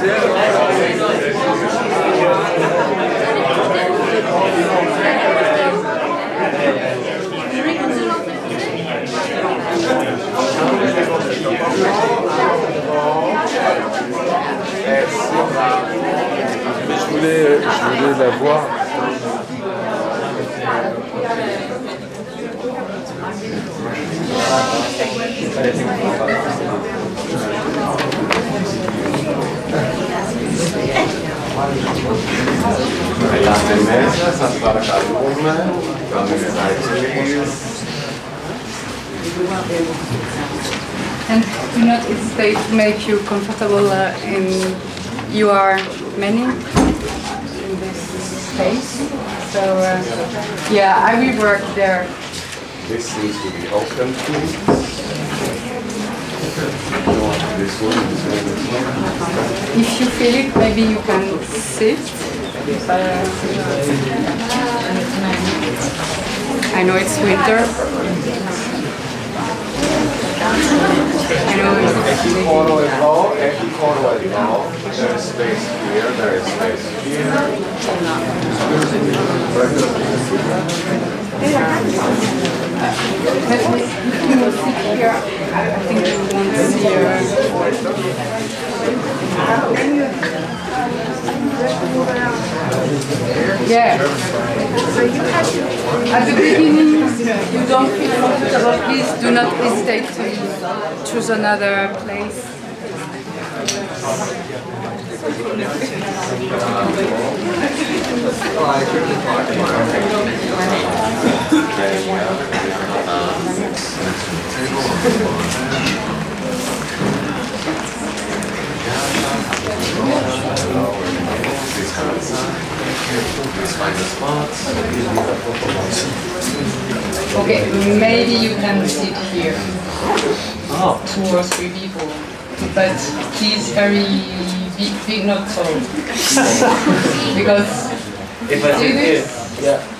Je voulais, je voulais la voir. Laat de And do not to make you comfortable uh, in you are many in this space. So uh, yeah, I will work there. This seems to be open to This one, this one. If you feel it, maybe you can sit. I know it's winter. I know there is space here, there is space here. You sit here. I think you won't see. Uh, yeah. At the beginning, you don't feel comfortable. Please do not hesitate to choose another place. Please find the spots. Okay, maybe you can sit here. Oh. Two or three people. But please very big, big not tall. because If I this? yeah.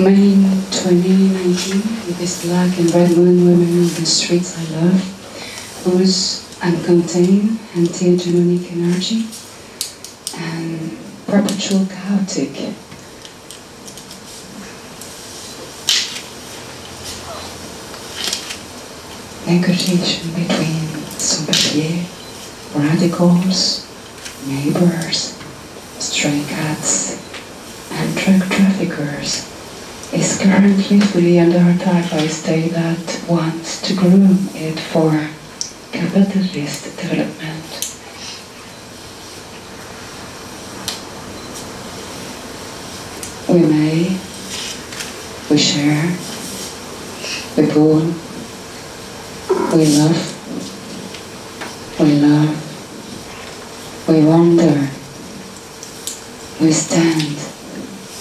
May 2019, with this black and red moon women on the streets I love, whose uncontained anti-hegemonic energy and perpetual chaotic. Negotiation between sans-papiers, radicals, neighbors, stray cats, and drug traffickers is currently fully under attack by a state that wants to groom it for capitalist development. We may, we share, we pull, we love, we love, we wonder, we stand,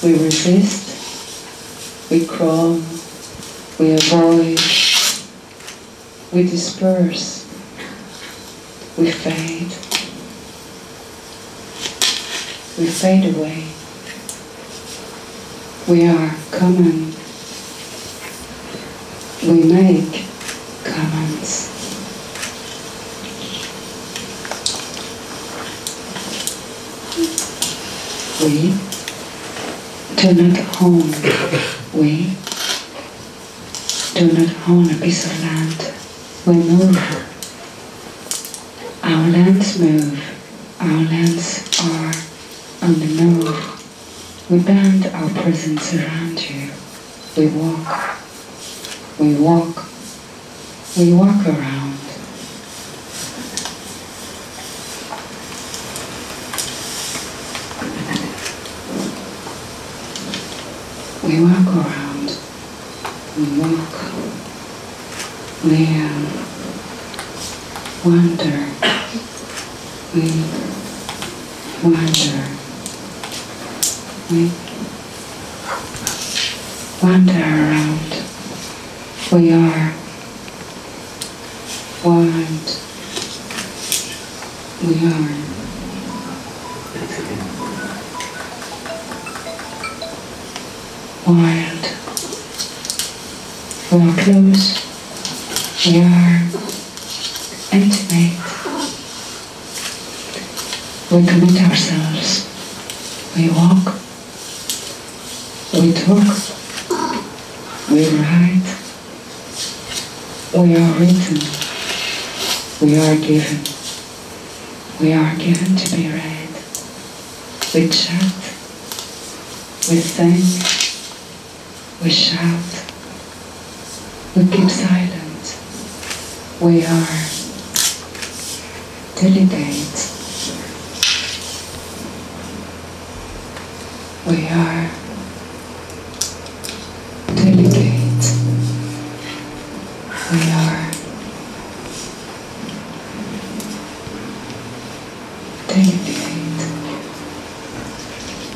we resist, we crawl, we avoid, we disperse, we fade, we fade away. We are common. We make commons. We do not own. We do not own a piece of land. We move. Our lands move. Our lands are on the move. We bend our presence around you. We walk. We walk. We walk around. We walk around. We walk. We um, wander. We walk. We talk. We write. We are written. We are given. We are given to be read. We chat. We sing. We shout. We keep silent. We are delegate. we are. Delicate, we are. Delicate,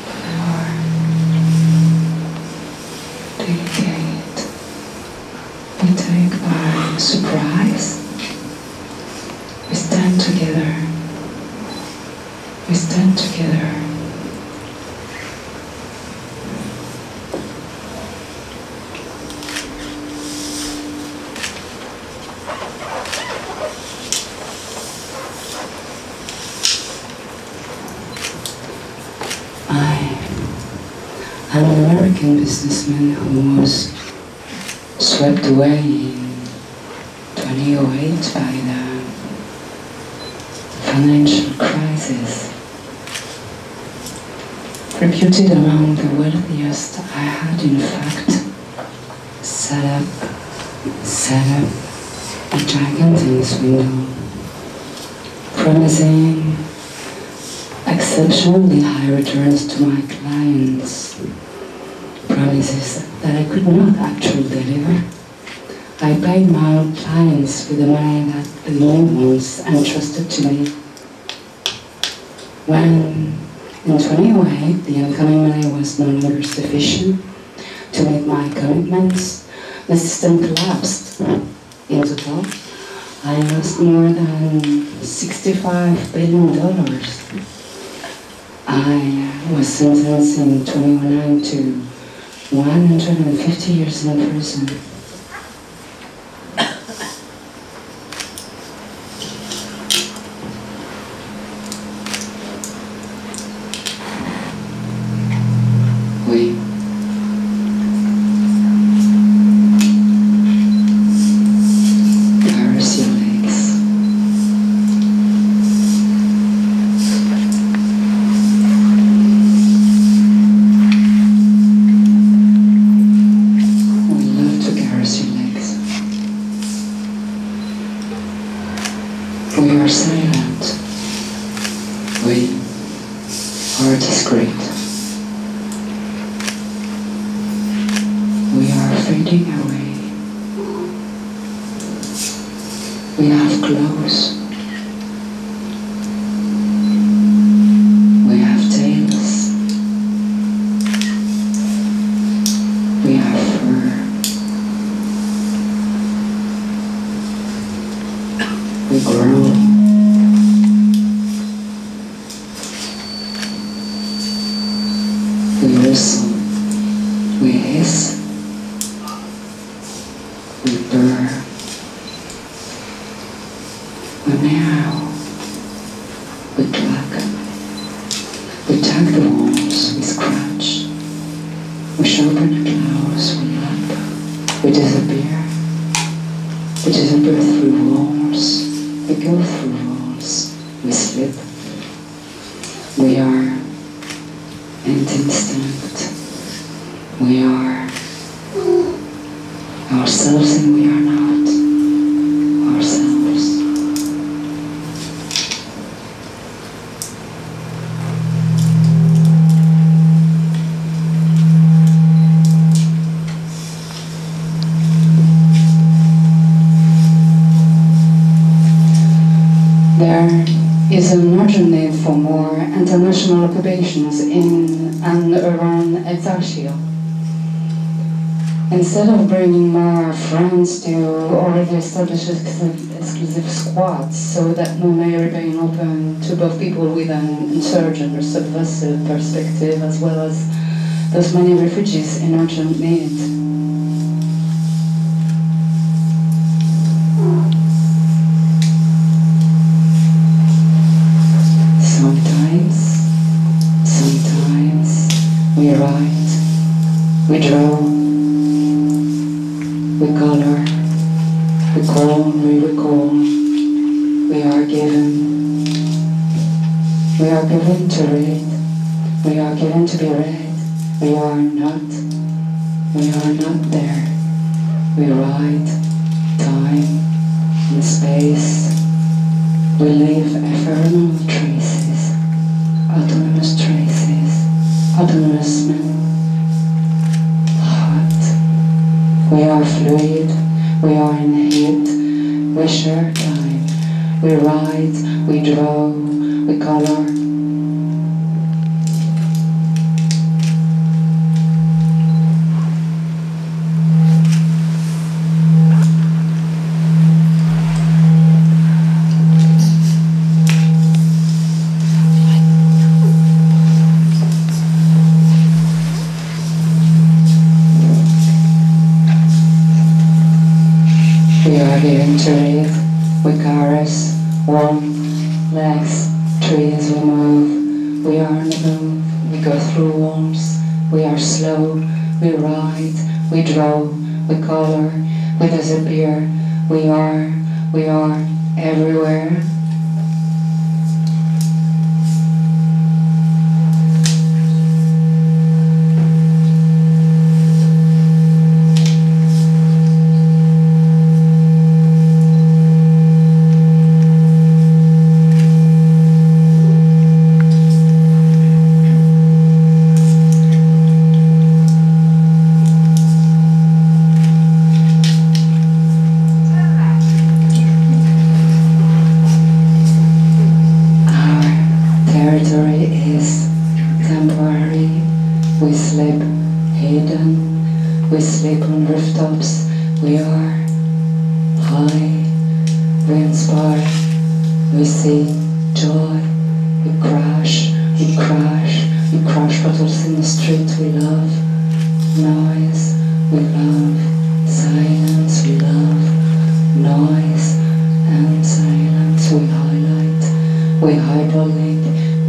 we are. Delicate, we take by surprise, we stand together, we stand together. Businessman who was swept away in 2008 by the financial crisis. Reputed among the wealthiest, I had in fact set up, set up a gigantic window, promising exceptionally high returns to my clients, that I could not actually deliver. I paid my clients with the money that the new ones entrusted to me. When in 2008 the incoming money was no longer sufficient to meet my commitments, the system collapsed. In total, I lost more than 65 billion dollars. I was sentenced in 2009 to 150 years in prison. We grow. For more international occupations in and around Exarchia. Instead of bringing more friends to already established exclusive squads so that we may remain open to both people with an insurgent or subversive perspective as well as those many refugees in urgent need. We write, we draw, we color, we call, we recall, we are given, we are given to read, we are given to be read, we are not, we are not there, we ride time, and space, we leave ephemeral traces, autonomous traces, men. Hot. We are fluid, we are in heat, we share time, we write, we draw, we color.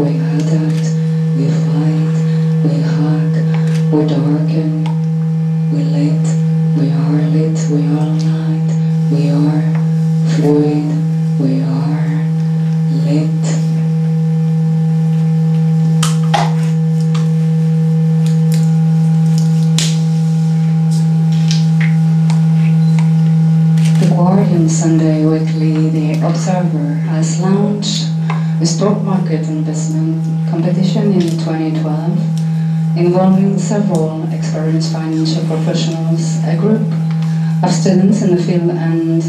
We adapt, we fight, we hug, we darken, we lit, we are lit, we are light, we are fluid, we are lit. The Guardian Sunday Weekly The Observer has launched a stock market investment competition in 2012 involving several experienced financial professionals, a group of students in the field, and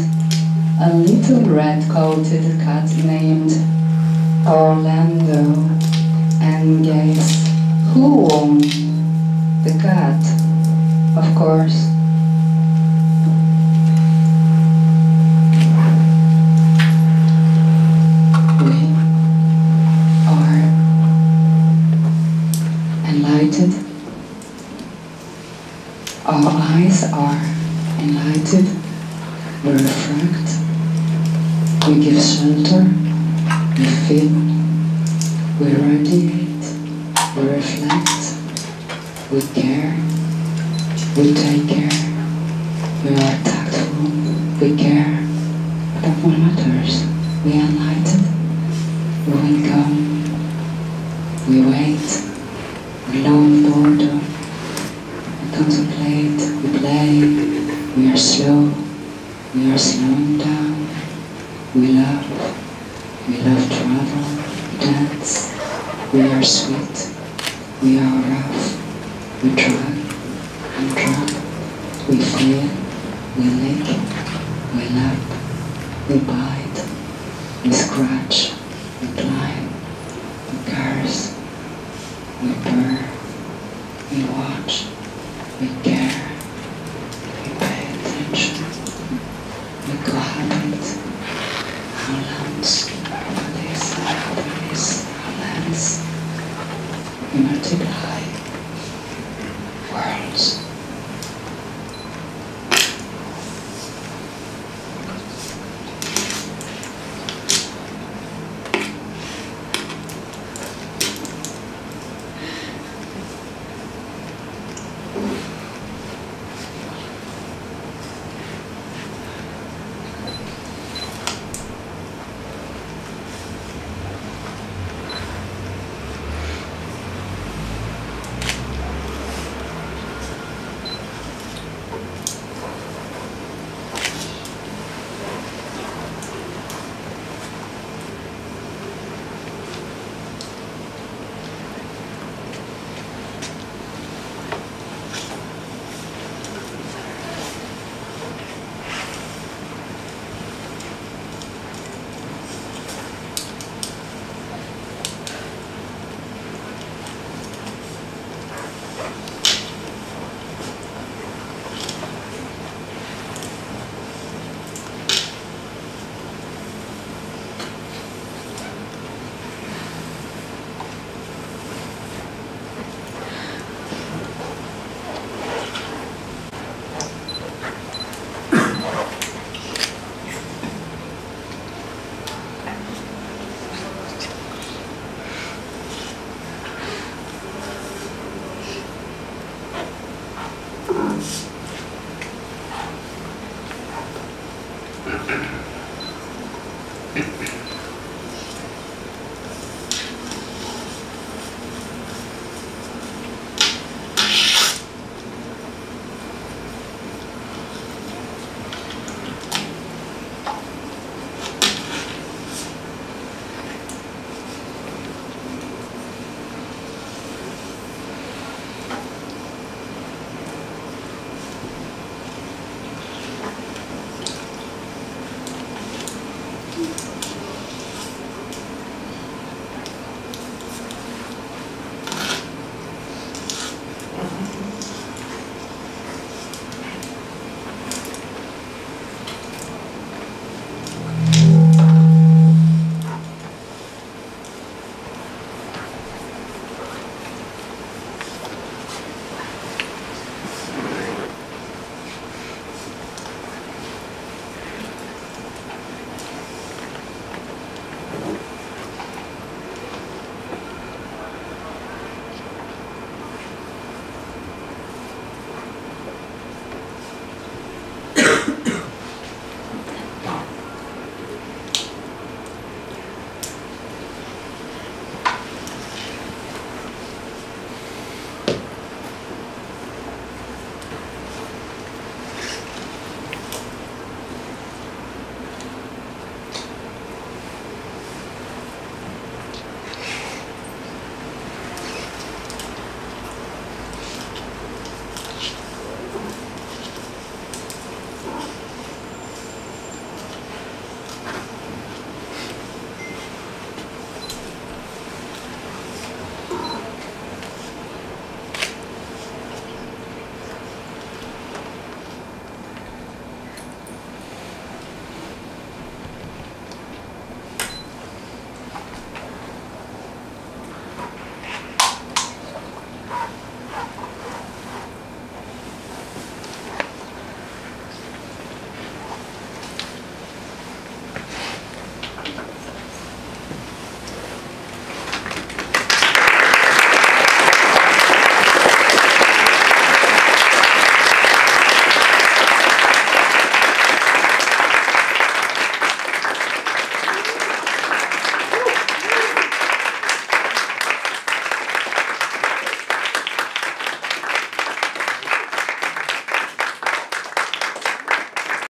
a little red coated cat named Orlando. And guess who owned the cat? Of course, down. We love. We love travel. Dance. We are sweet. We are rough. We drag We drop. We feel. We lick. We lap. We bite. We scratch.